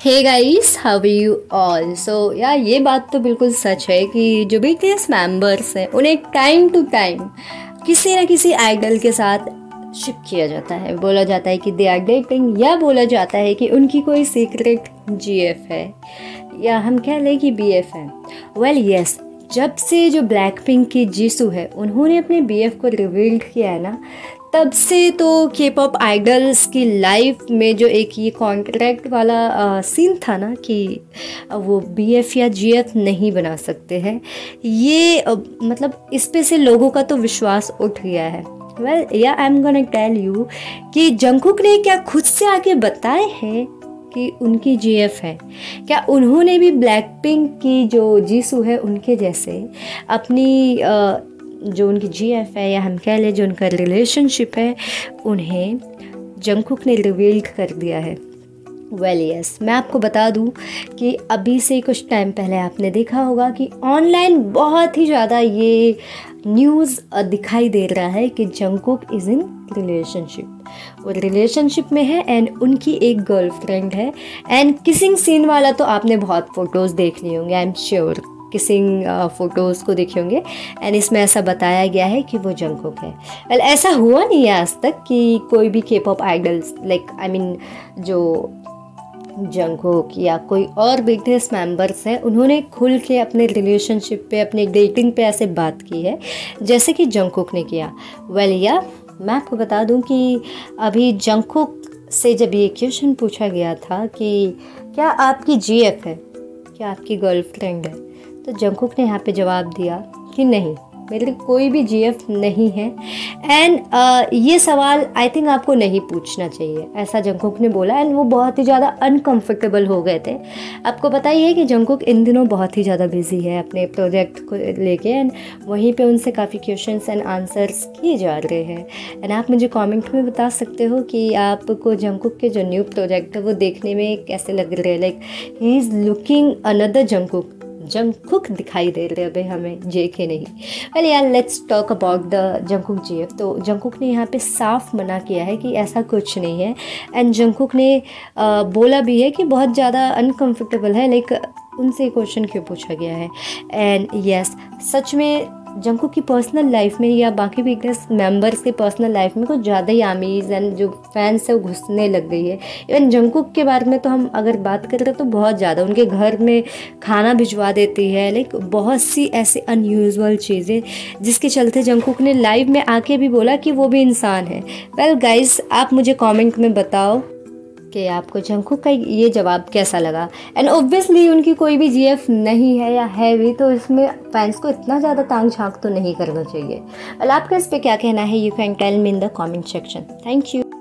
Hey guys how you all so यार ये बात तो बिल्कुल सच है कि जो बी मेंबर्स हैं, उन्हें टाइम टू टाइम किसी न किसी आइडल के साथ शिप किया जाता है। बोला जाता है कि दे आर डेटिंग या बोला जाता है कि उनकी कोई सीक्रेट जीएफ है, या हम कह लें कि बीएफ है। वेल यस जब से जो ब्लैक पिंक की जीसू है उन्होंने अपने बीएफ को रिवील्ड किया है ना तब से तो के पॉप आइडल्स की लाइफ में जो एक ये कॉन्ट्रैक्ट वाला आ, सीन था ना कि वो बी एफ़ या जी एफ़ नहीं बना सकते हैं ये आ, मतलब इस पे से लोगों का तो विश्वास उठ गया है। वेल या I am gonna tell you कि जंकुक ने क्या खुद से आके बताए हैं कि उनकी जीएफ है। क्या उन्होंने भी ब्लैक पिंक की जो जीसू है उनके जैसे अपनी जो उनकी जीएफ है या हम कह लें जो उनका रिलेशनशिप है, उन्हें जंकुक ने रिवील्ड कर दिया है? Well well, yes yes. मैं आपको बता दूँ कि अभी से कुछ टाइम पहले आपने देखा होगा कि ऑनलाइन बहुत ही ज़्यादा ये न्यूज़ दिखाई दे रहा है कि जंकुक इज़ इन रिलेशनशिप वो रिलेशनशिप में है एंड उनकी एक गर्लफ्रेंड है. एंड किसिंग सीन वाला तो आपने बहुत फ़ोटोज़ देख लिए होंगे I am sure kissing photos को देखे होंगे. एंड इसमें ऐसा बताया गया है कि वो जंकुक है. वेल ऐसा हुआ नहीं है आज तक कि कोई भी के pop idols like I mean जो जंकुक या कोई और बिगनेस मेंबर्स हैं, उन्होंने खुल के अपने रिलेशनशिप पे, अपने डेटिंग पे ऐसे बात की है, जैसे कि जंकुक ने किया। वेल या मैं आपको बता दूँ कि अभी जंकुक से जब ये क्वेश्चन पूछा गया था कि क्या आपकी जीएफ है? क्या आपकी गर्लफ्रेंड है? तो जंकुक ने यहाँ पे जवाब दिया कि नहीं। मेरे कोई भी जीएफ नहीं है। एंड uh, ये सवाल आई थिंक आपको नहीं पूछना चाहिए। ऐसा जंकुक ने बोला एंड वो बहुत ही ज़्यादा अनकम्फर्टेबल हो गए थे। आपको पता ही है कि जंकुक इन दिनों बहुत ही ज़्यादा बिज़ी है अपने प्रोजेक्ट को लेके एंड वहीं पे उनसे काफ़ी क्वेश्चंस एंड आंसर्स किए जा रहे हैं। एंड आप मुझे कमेंट में बता सकते हो कि आपको जंकुक के जो न्यू प्रोजेक्ट है वो देखने में कैसे लग रहे हैं? Like he is looking another Jungkook Jungkook दिखाई दे रहे अभी हमें जे के नहीं। वेल यार let's talk about the Jungkook J. तो जंगकुक ने यहाँ पे साफ़ मना किया है कि ऐसा कुछ नहीं है। एंड जंगकुक ने आ, बोला भी है कि बहुत ज़्यादा अनकम्फर्टेबल है। लाइक उनसे क्वेश्चन क्यों पूछा गया है? एंड यस yes, सच में जंकू की पर्सनल लाइफ में या बाकी बिगनेस मेंबर्स के पर्सनल लाइफ में कुछ ज़्यादा ही आमीज़ एंड जो फैंस है वो घुसने लग गई है। इवन जंकुक के बारे में तो हम अगर बात करें तो बहुत ज़्यादा। उनके घर में खाना भिजवा देती है लाइक बहुत सी ऐसी अनयूजल चीज़ें जिसके चलते जंकुक ने लाइव में आके भी बोला कि वो भी इंसान है। वेल well, गाइज़ आप मुझे कॉमेंट में बताओ। कि आपको जंकू का ये जवाब कैसा लगा? एंड ऑब्वियसली उनकी कोई भी जीएफ नहीं है या है भी तो इसमें फैंस को इतना ज़्यादा तांग झाँक तो नहीं करना चाहिए। अल आपका इस पर क्या कहना है? You can tell me in the comment section thank you